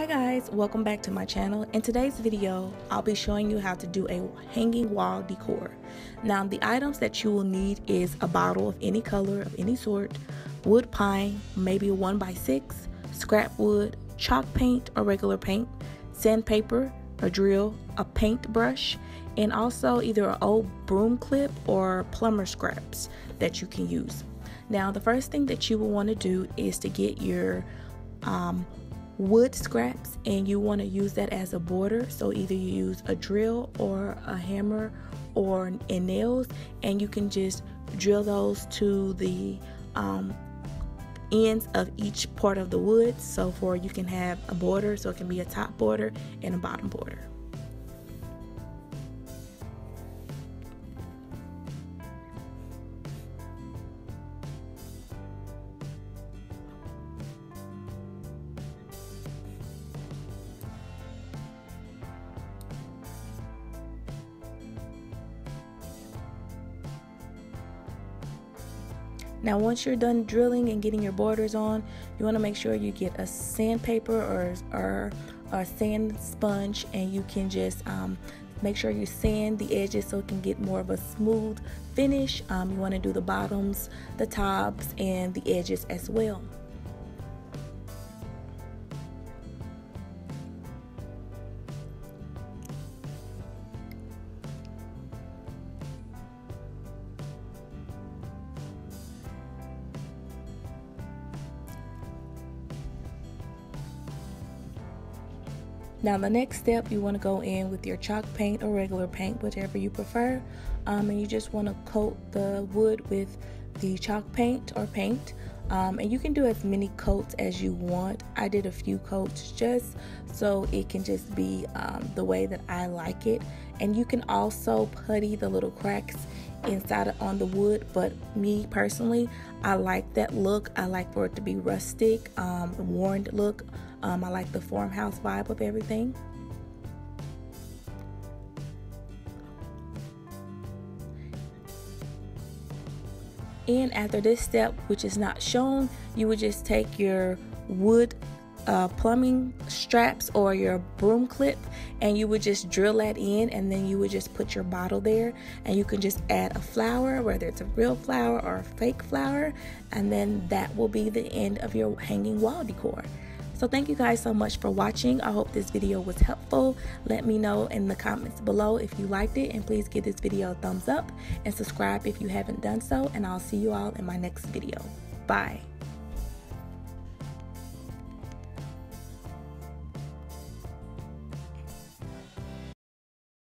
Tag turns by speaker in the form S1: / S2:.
S1: Hi guys, welcome back to my channel. In today's video, I'll be showing you how to do a hanging wall decor. Now the items that you will need is a bottle of any color of any sort, wood pine, maybe a 1x6, scrap wood, chalk paint or regular paint, sandpaper, a drill, a paintbrush, and also either an old broom clip or plumber straps that you can use. Now the first thing that you will want to do is to get your um, wood scraps and you want to use that as a border. So either you use a drill or a hammer or nails and you can just drill those to the um, ends of each part of the wood. So for you can have a border so it can be a top border and a bottom border Now once you're done drilling and getting your borders on, you want to make sure you get a sandpaper or, or a sand sponge and you can just um, make sure you sand the edges so it can get more of a smooth finish. Um, you want to do the bottoms, the tops, and the edges as well. Now the next step, you want to go in with your chalk paint or regular paint, whichever you prefer. Um, and you just want to coat the wood with the chalk paint or paint. Um, and you can do as many coats as you want. I did a few coats just so it can just be um, the way that I like it. And you can also putty the little cracks inside on the wood but me personally I like that look. I like for it to be rustic um, worn look. Um, I like the farmhouse vibe of everything. And after this step which is not shown you would just take your wood uh, plumbing straps or your broom clip and you would just drill that in and then you would just put your bottle there and you can just add a flower whether it's a real flower or a fake flower and then that will be the end of your hanging wall decor. So thank you guys so much for watching. I hope this video was helpful. Let me know in the comments below if you liked it and please give this video a thumbs up and subscribe if you haven't done so and i'll see you all in my next video. Bye